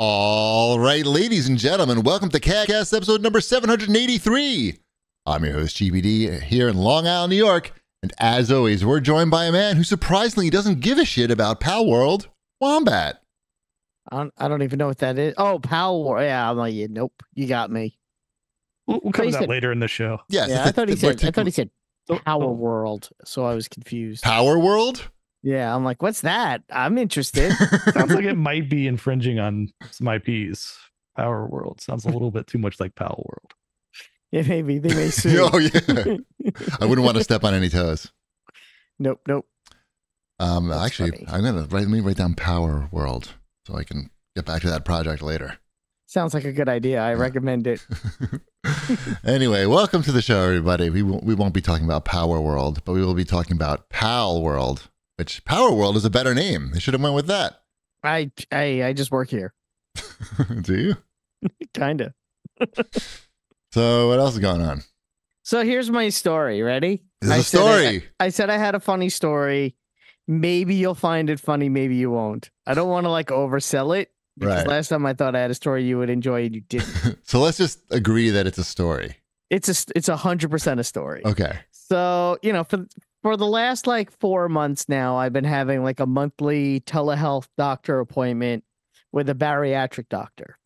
All right, ladies and gentlemen, welcome to CAGcast episode number 783. I'm your host, CheapyD, here in Long Island, New York. And as always, we're joined by a man who surprisingly doesn't give a shit about Pal World, Wombat. I don't, I don't even know what that is. Oh, Pal World. Yeah, I'm like, yeah, nope, you got me. We'll, we'll cover that said- later in the show. Yes, yeah, it's I a- thought he said. I thought he said Oh, Power oh. World, so I was confused. Power World? Yeah, I'm like, what's that? I'm interested. Sounds like it might be infringing on some IPs. Power World sounds a little bit too much like Power World. yeah, maybe they may sue. oh, yeah. I wouldn't want to step on any toes. nope, nope. Um, That's actually, funny. I'm gonna write, let me write down Power World so I can get back to that project later. Sounds like a good idea. I recommend it. anyway, welcome to the show, everybody. We won't, we won't be talking about Power World, but we will be talking about Pal World, which Power World is a better name. They should have went with that. I, I, I just work here, Do you? kinda. So what else is going on? So here's my story. Ready? This is I a said I- story. I said I had a funny story. Maybe you'll find it funny. Maybe you won't. I don't want to like oversell it because Right. last time I thought I had a story you would enjoy and you didn't. so let's just agree that it's a story. It's a it's a hundred percent a story. Okay. So you know for for the last like four months now, I've been having like a monthly telehealth doctor appointment with a bariatric doctor.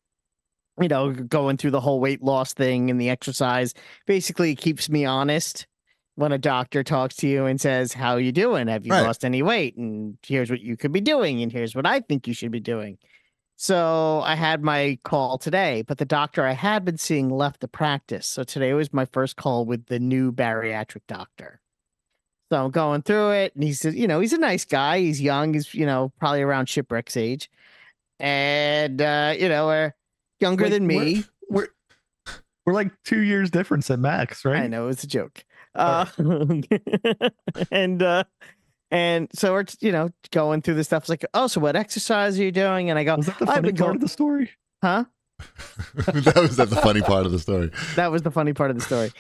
You know, going through the whole weight loss thing and the exercise basically keeps me honest when a doctor talks to you and says, "How are you doing? Have you Right. lost any weight? And here's what you could be doing, and here's what I think you should be doing." So I had my call today, but the doctor I had been seeing left the practice. So today was my first call with the new bariatric doctor. So I'm going through it, and he's you know he's a nice guy. He's young. He's you know probably around shipwreck's age, and uh, you know we're younger Like, than me. We're, we're we're like two years difference at max, right? I know it's a joke. Uh, and uh, and so we're you know going through the stuff. It's like, oh, so what exercise are you doing? And I go, Was that the I've funny been part going- of the story? huh? that was that the funny part of the story. That was the funny part of the story.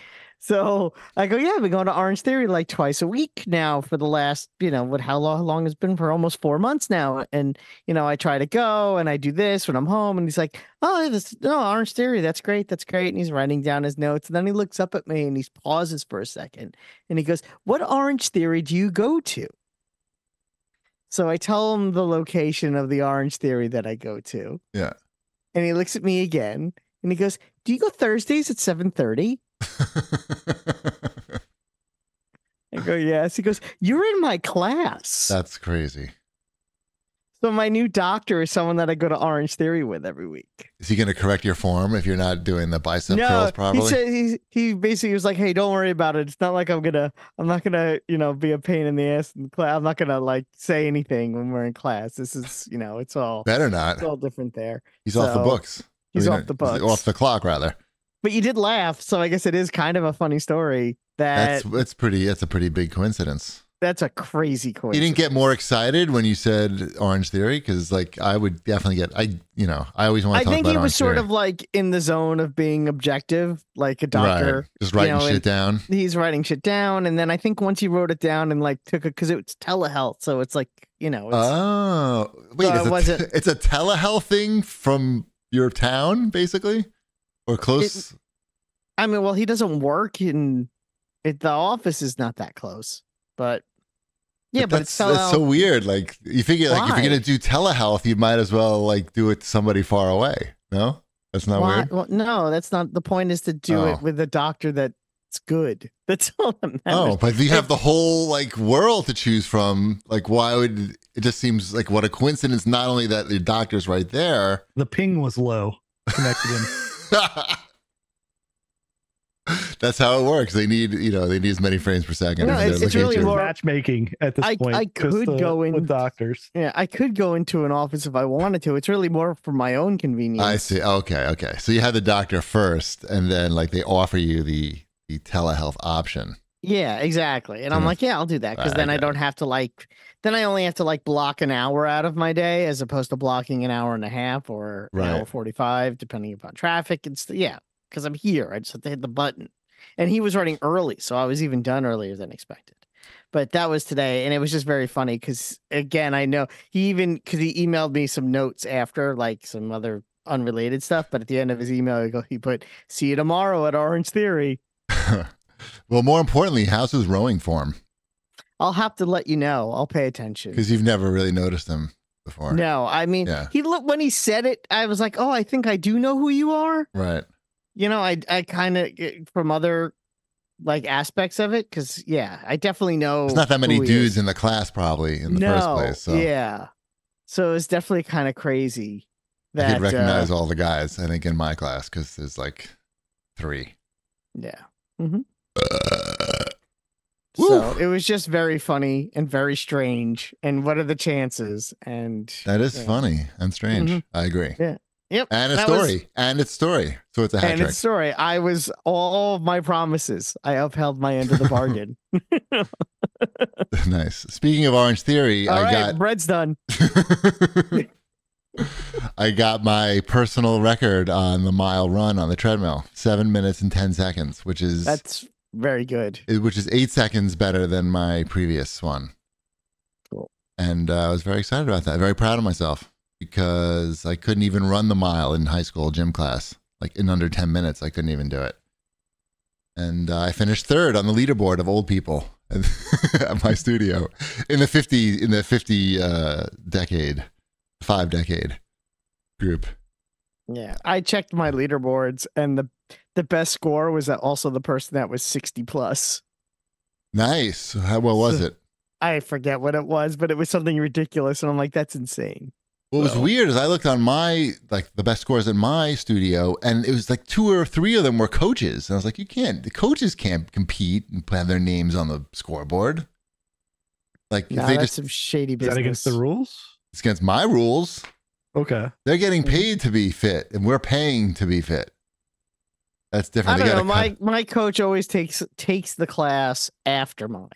So I go, yeah, I've been going to Orange Theory like twice a week now for the last, you know, what how long, how long it's been for almost four months now. And you know, I try to go and I do this when I'm home, and he's like, oh, this no Orange Theory, that's great, that's great. And he's writing down his notes, and then he looks up at me and he pauses for a second, and he goes, "What Orange Theory do you go to?" So I tell him the location of the Orange Theory that I go to. Yeah. And he looks at me again, and he goes, "Do you go Thursdays at 7:30?" I go, yes. He goes, You're in my class. That's crazy. so my new doctor is someone that I go to Orange Theory with every week. Is he going to correct your form if you're not doing the bicep no, curls he said he he basically was like, Hey, don't worry about it. It's not like I'm gonna I'm not gonna, you know, be a pain in the ass in class. I'm not gonna like say anything when we're in class. This is, you know, it's all Better not. it's all different there. He's off the books. He's I mean, off the he's books. Off the clock, rather. But you did laugh, so I guess it is kind of a funny story that That's it's pretty. That's a pretty big coincidence. that's a crazy coincidence. You didn't get more excited when you said Orange Theory because, like, I would definitely get. I, you know, I always want I to talk think he was sort Theory. of like in the zone of being objective, like a doctor. right. just writing know, shit down. He's writing shit down, and then I think once he wrote it down and like took it because it's telehealth, so it's like you know, it's, Oh, wait! So it's, it wasn't- it's a telehealth thing from your town, basically, or close. I mean, well, he doesn't work in it. The office is not that close, but yeah, but, that's, it's that's so weird. Like, you figure, like, if you're gonna do telehealth, you might as well like do it to somebody far away. No, that's not Why- weird. Well, no, that's not the point. Is to do Oh. it with a doctor that's good. That's all that oh, matters. Oh, but you have the whole like world to choose from. Like, why would it just seems like what a coincidence? Not only that the doctor's right there. The ping was low connected in. That's how it works. They need, you know, they need as many frames per second. No, as it's- it's really at your- more- matchmaking at this I- point. I could uh, go in- with doctors. Yeah, I could go into an office if I wanted to. It's really more for my own convenience. I see. Okay, okay. So you have the doctor first, and then like they offer you the the telehealth option. Yeah, exactly. And I'm like, yeah, I'll do that because then I okay. don't have to like, then I only have to like block an hour out of my day as opposed to blocking an hour and a half or an hour 45, depending upon traffic. And st- yeah, because I'm here. I just have to hit the button. And he was running early. So I was even done earlier than expected. but that was today, and it was just very funny because again, I know he even because he emailed me some notes after, like some other unrelated stuff. But at the end of his email, he, go, he put, "See you tomorrow at Orange Theory." well, more importantly, how's his rowing form? I'll have to let you know. I'll pay attention. Because you've never really noticed him before. No, I mean, Yeah. he looked when he said it. I was like, "Oh, I think I do know who you are." Right. You know, I I kind of from other like aspects of it because yeah, I definitely know. There's not that many dudes in the class, probably, in the no, first place. So yeah, so it's definitely kind of crazy I that could recognize uh, all the guys, I think, in my class because there's like three. yeah. Uh, So it was just very funny and very strange. And what are the chances? And that is yeah. funny and strange. Mhm. I agree. Yeah. Yep. And a that was- story. And it's story. So it's a hat and trick. its story. I was all of my promises. I upheld my end of the bargain. nice. Speaking of Orange Theory, All I right, got bread's done. I got my personal record on the mile run on the treadmill, seven minutes and ten seconds, which is That's very good. which is eight seconds better than my previous one. Cool. And uh, I was very excited about that. Very proud of myself because I couldn't even run the mile in high school gym class. Like in under ten minutes, I couldn't even do it. And uh, I finished third on the leaderboard of old people at my studio in the fifty in the fifty uh, decade, five decade group. Yeah. I checked my leaderboards and the the best score was also the person that was 60 plus. Nice. How well was So- it? I forget what it was, but it was something ridiculous. And I'm like, that's insane. What was weird is I looked on my like the best scores in my studio, and it was like two or three of them were coaches, and I was like, you can't. The coaches can't compete and have their names on the scoreboard. Like if they that's just some shady Is that against the rules? it's against my rules. Okay. They're getting Mhm. paid to be fit, and we're paying to be fit. That's different. I don't know. gotta cut- My my coach always takes takes the class after mine.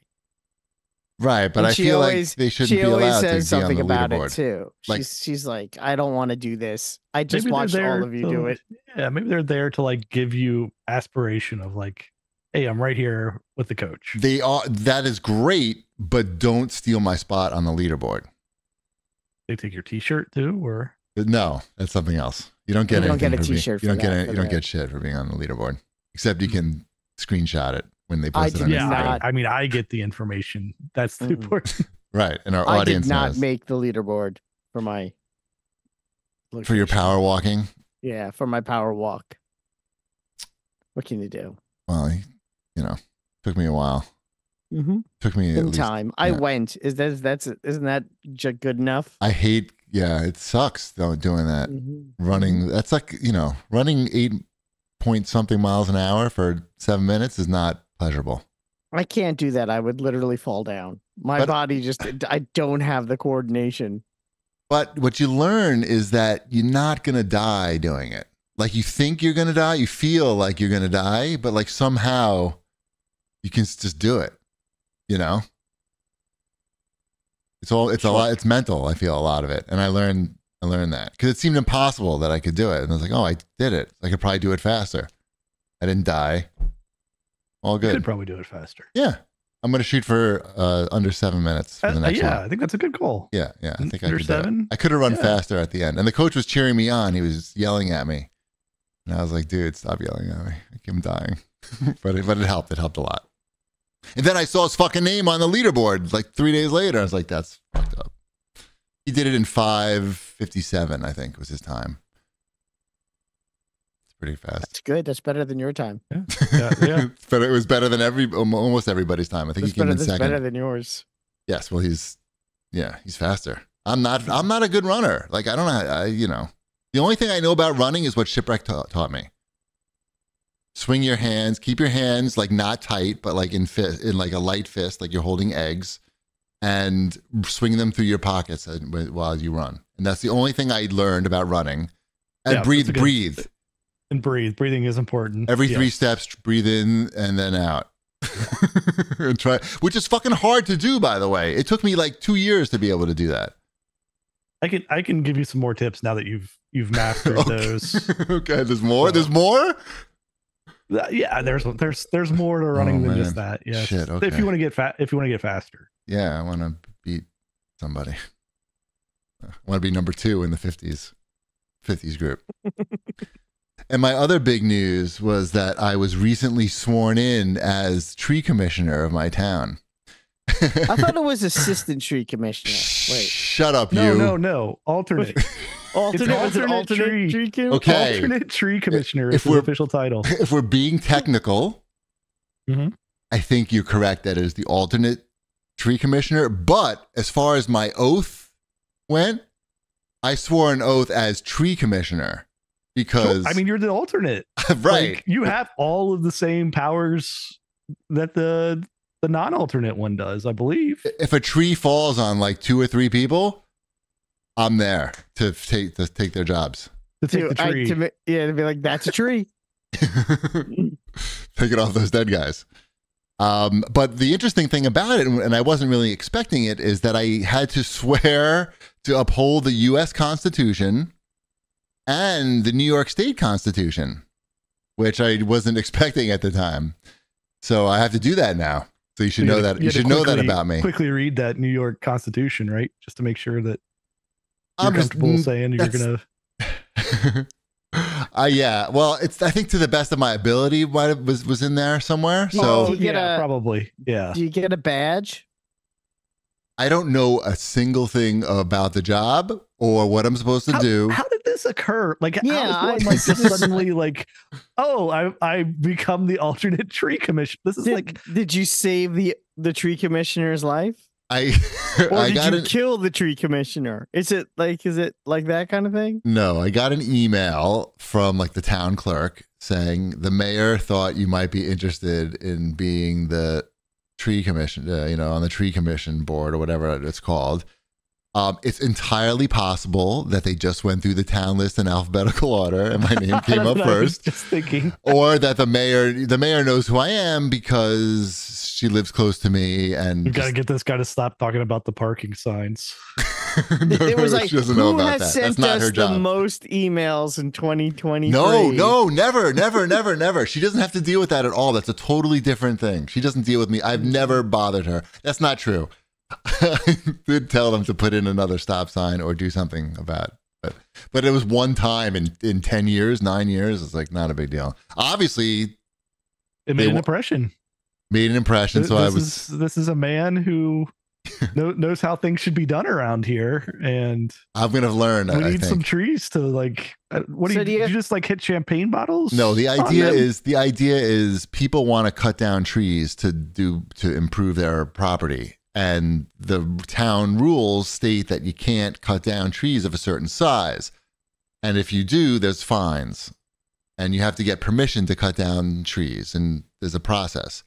right, but and I she feel always- like they shouldn't She be always allowed to says be on something the about leaderboard. it too. Like- she's she's like, I don't want to do this. I just Maybe watched all of you to- do it. Yeah, maybe they're there to like give you aspiration of like, hey, I'm right here with the coach. They are that is great, but don't steal my spot on the leaderboard. They take your T-shirt too, or No, that's something else. You don't get You don't anything get a for being- t-shirt You don't get that, any, for you don't that. get shit for being on the leaderboard, except you can screenshot it when they I post it on did yeah, Instagram. not- I, I mean, I get the information. That's the Mhm. important. Right, and our I audience did not knows. make the leaderboard for my for your power walking. Yeah, for my power walk. What can you do? Well, you know, took me a while. Mm-hmm. Took me at In least. time, I yeah. went. Is that that's isn't that j- good enough? I hate. Yeah, it sucks though doing that. Mhm. Running. That's like you know, running eight point something miles an hour for seven minutes is not pleasurable. I can't do that. I would literally fall down. My But- body just I don't have the coordination. But what you learn is that you're not going to die doing it. Like you think you're going to die, you feel like you're going to die, but like somehow you can just do it. You know? It's all it's a lot it's mental, I feel a lot of it. And I learned I learned that cuz it seemed impossible that I could do it. And I was like, "Oh, I did it. I could probably do it faster." I didn't die. All good. You could probably do it faster. Yeah. I'm going to shoot for uh, under 7 minutes for Uh, the uh, yeah, one. I think that's a good goal. Yeah, yeah. I think I Under could do it. seven? I could have run Yeah. faster at the end. And the coach was cheering me on. He was yelling at me. And I was like, dude, stop yelling at me. Like, I'm dying. but it, but it helped. It helped a lot. And then I saw his fucking name on the leaderboard like three days later. I was like, that's fucked up. He did it in 557, I think was his time. It's pretty fast. That's good. That's better than your time. Yeah, yeah. yeah. but it was better than every um, almost everybody's time. I think That's he came better, in that's second. better than yours. Yes, well, he's yeah, he's faster. I'm not. I'm not a good runner. Like I don't know. I, you know, the only thing I know about running is what shipwreck ta- taught me. Swing your hands. Keep your hands like not tight, but like in fist, in like a light fist, like you're holding eggs, and swing them through your pockets uh, and- while you run. And that's the only thing I learned about running. And Yeah, breathe, good- breathe. And breathe. Breathing is important. Every Yeah. three steps, breathe in and then out. and try, which is fucking hard to do, by the way. It took me like two years to be able to do that. I can I can give you some more tips now that you've you've mastered Okay. those. okay, there's more. There's more. Yeah, there's there's there's more to running Oh, than just that. Yes. Shit, If you want to get fat, if you want to get faster. Yeah, I want to beat somebody. I want to be number two in the 50s, 50s group. and my other big news was that I was recently sworn in as tree commissioner of my town. I thought it was assistant tree commissioner. Wait, Shut up, No, you. No, no, no. Alternate. Alternate, was it alternate alternate tree. tree, com- Okay. Alternate tree commissioner If is the we're- official title. If we're being technical, Mhm. I think you're correct That is the alternate tree commissioner. But as far as my oath went, I swore an oath as tree commissioner because I mean, you're the alternate. right. Like, you have all of the same powers that the the non-alternate one does, I believe. if a tree falls on like two or three people, I'm there to take to take their jobs. To take to- the I- tree. to yeah, to be like, that's a tree. take it off those dead guys. Um, but the interesting thing about it, and I wasn't really expecting it, is that I had to swear to uphold the U.S. Constitution and the New York State Constitution, which I wasn't expecting at the time. So I have to do that now. So you should You know had that. You had to should know that about me. Quickly read that New York Constitution, right? Just to make sure that you're I'm just- comfortable saying you're gonna. uh, yeah. Well, it's I think to the best of my ability, might have, was was in there somewhere. So Oh, you get yeah, a- probably. Yeah. Do you get a badge? I don't know a single thing about the job or what I'm supposed to How, do. how did this occur? Like, Yeah, how is one I- like suddenly like, oh, I I become the alternate tree commission? This is Did, like did you save the the tree commissioner's life, I or I did got you an kill the tree commissioner? Is it like is it like that kind of thing? no. I got an email from like the town clerk saying the mayor thought you might be interested in being the tree commission, uh, you know, on the tree commission board or whatever it's called. Um, it's entirely possible that they just went through the town list in alphabetical order and my name came up was first. Just thinking. or that the mayor the mayor knows who I am because she lives close to me and We've got to just- get this guy to stop talking about the parking signs. No, it was no, like she doesn't who know about has that. sent That's not us her the job. most emails in 2020? No, no, never, never, never, never. She doesn't have to deal with that at all. That's a totally different thing. She doesn't deal with me. I've mm-hmm. never bothered her. That's not true. I did tell them to put in another stop sign or do something about it. But, but it was one time in, in 10 years, nine years. It's like not a big deal. Obviously, It They made an wa- impression. Made an impression. Th- So I was. is this is a man who know, knows how things should be done around here, and I'm going to learn. we I, I need think. some trees to like. uh, What do So you, do you did have- you just like hit champagne bottles? No, the idea is the idea is people want to cut down trees to do to improve their property. And the town rules state that you can't cut down trees of a certain size. And if you do, there's fines. And you have to get permission to cut down trees and there's a process.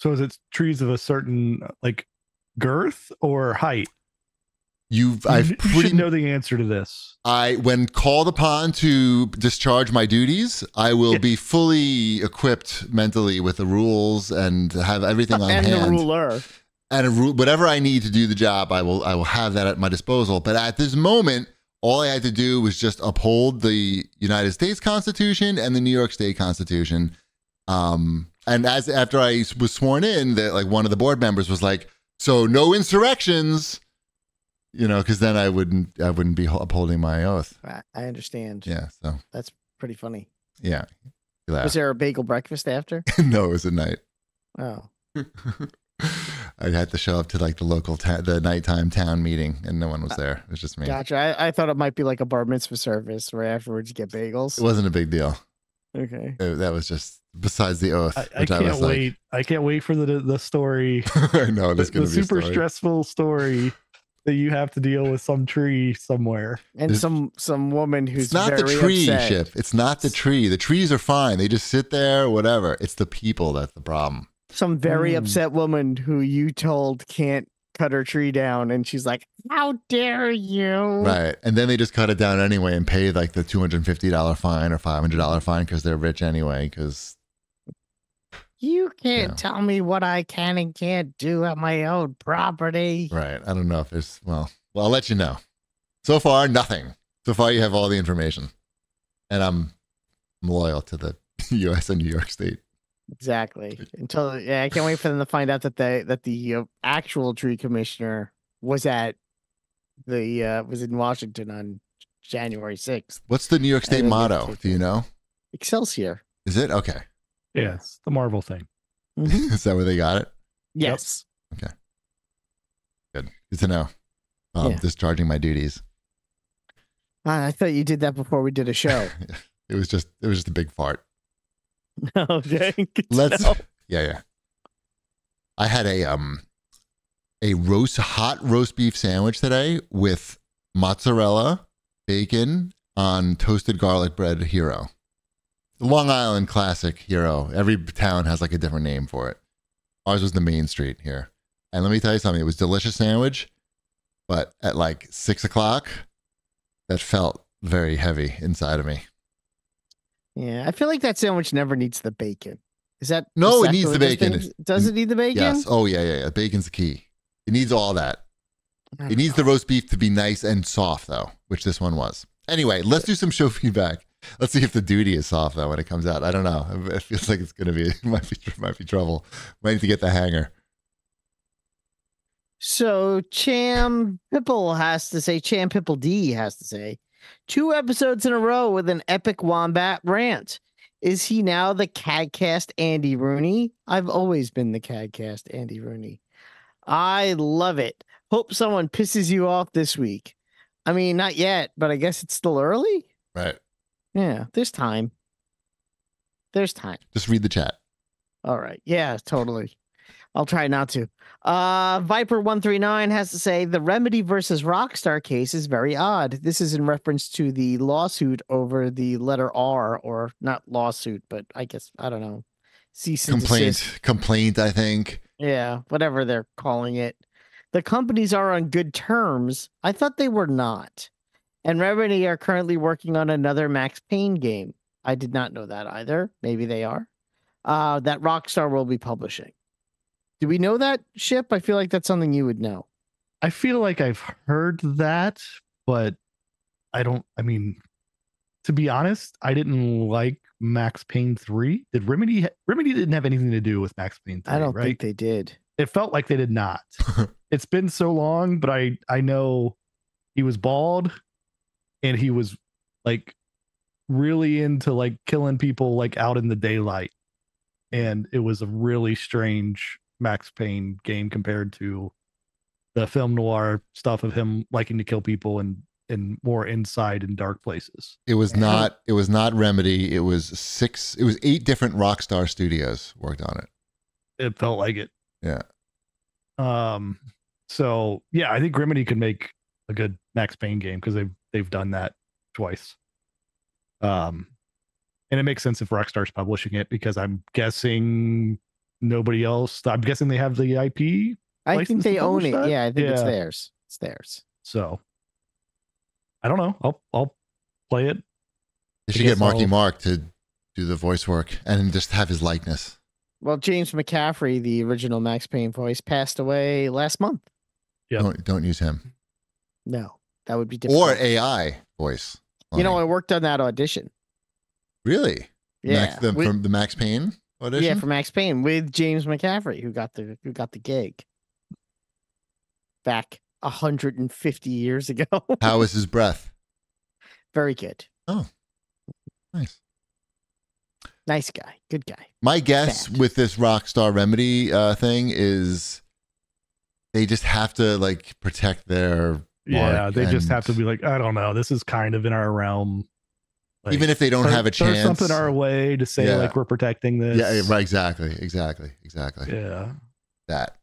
So is it trees of a certain like girth or height? You've I've you, pretty should know the answer to this. I when called upon to discharge my duties, I will Yeah. be fully equipped mentally with the rules and have everything on and hand. the ruler. and a ru- whatever I need to do the job, I will I will have that at my disposal. But at this moment, all I had to do was just uphold the United States Constitution and the New York State Constitution. Um, and as after I was sworn in, that like one of the board members was like, "So no insurrections," you know, because then I wouldn't I wouldn't be upholding my oath. I understand. Yeah. So That's pretty funny. yeah. Was there a bagel breakfast after? no, it was at night. Oh, I had to show up to like the local ta- the nighttime town meeting, and no one was uh, there. It was just me. gotcha. I, I thought it might be like a bar mitzvah service where afterwards you get bagels. It wasn't a big deal. Okay. It- that was just besides the oath, I, I can't was wait. I can't wait for the the story, like, I know the, this is the gonna be super story. stressful story that you have to deal with some tree somewhere. And It's- some some woman who's It's not the tree, upset. Ship. It's not the tree. The trees are fine. They just sit there, whatever. It's the people that's the problem. Some very Mm. upset woman who you told can't cut her tree down, and she's like, "How dare you!" Right. And then they just cut it down anyway and pay like the $250 fine or $500 fine because they're rich anyway. Because You can't Yeah. tell me what I can and can't do at my own property. Right. I don't know if there's, well, well, I'll let you know. So far, nothing. So far, you have all the information. And I'm, I'm loyal to the U.S. and New York State. Exactly. Until yeah, I can't wait for them to find out that the that the uh, actual tree commissioner was at the uh was in Washington on January sixth. What's the New York State motto? Do you know? Excelsior. Is it okay? Yeah, it's the Marvel thing. Mhm. Is that where they got it? yes. Okay. Good. Good to know. Um, Yeah. Discharging my duties. Ah, I thought you did that before we did a show. It was just it was just a big fart. good to Let's know. yeah yeah. I had a um a roast hot roast beef sandwich today with mozzarella, bacon on toasted garlic bread hero. Long Island classic hero. Every town has like a different name for it. Ours was the main street here. And let me tell you something, it was delicious sandwich, but at like six o'clock, that felt very heavy inside of me. Yeah, I feel like that sandwich never needs the bacon. Is that No, it needs the bacon. things- Does it need the bacon? Yes. Oh yeah, yeah, yeah. Bacon's the key. It needs all that. It needs know. the roast beef to be nice and soft, though, which this one was. Anyway, let's do some show feedback. Let's see if the duty is soft though when it comes out. I don't know. It feels like it's gonna be it might be might be trouble. Might need to get the hanger. So Cham Pipple has to say, Cham Pipple D has to say, two episodes in a row with an epic wombat rant. Is he now the CAGcast Andy Rooney? I've always been the CAGcast Andy Rooney. I love it. Hope someone pisses you off this week. I mean, not yet, but I guess it's still early. Right. Yeah, there's time. There's time. Just read the chat. All right. Yeah, totally. I'll try not to. Uh Viper139 has to say the Remedy versus Rockstar case is very odd. This is in reference to the lawsuit over the letter R or not lawsuit, but I guess I don't know. Cease Complaint. desist. Complaint. I think. Yeah, whatever they're calling it. The companies are on good terms. I thought they were not. And Remedy are currently working on another Max Payne game. I did not know that either. Maybe they are. Uh, that Rockstar will be publishing. Do we know that ship? I feel like that's something you would know. I feel like I've heard that, but I don't. I mean, to be honest, I didn't like Max Payne three. Did Remedy? Remedy didn't have anything to do with Max Payne three. I don't right? think they did. it felt like they did not. it's been so long, but I I know he was bald, and he was like really into like killing people like out in the daylight, and it was a really strange Max Payne game compared to the film noir stuff of him liking to kill people and and more inside in dark places. It was not. It was not Remedy. It was six. It was eight different Rockstar studios worked on it. It felt like it. Yeah. Um. So yeah, I think Remedy could make a good Max Payne game because they've they've done that twice. Um, and it makes sense if Rockstar's publishing it because I'm guessing nobody else. I'm guessing they have the IP. I think they own it. that? Yeah, I think it's theirs. It's theirs. So I don't know. I'll I'll play it. They should get Marky I'll- Mark to do the voice work and just have his likeness. Well, James McCaffrey, the original Max Payne voice, passed away last month. Yeah. Don't don't use him No, that would be difficult. or AI voice. you know, line. I worked on that audition. really? Yeah, Max, the, with- from the Max Payne audition. yeah, for Max Payne with James McCaffrey, who got the who got the gig back 150 years ago. How was his breath? Very good, Oh, Nice. nice guy, good guy. My guess Bad. with this Rockstar Remedy uh, thing is they just have to like protect their Yeah, mark they just have to be like, I don't know. This is kind of in our realm. Like, even if they don't have a chance. something our way to say Yeah. like we're protecting this. yeah, right. Exactly. Exactly. Exactly. Yeah. That.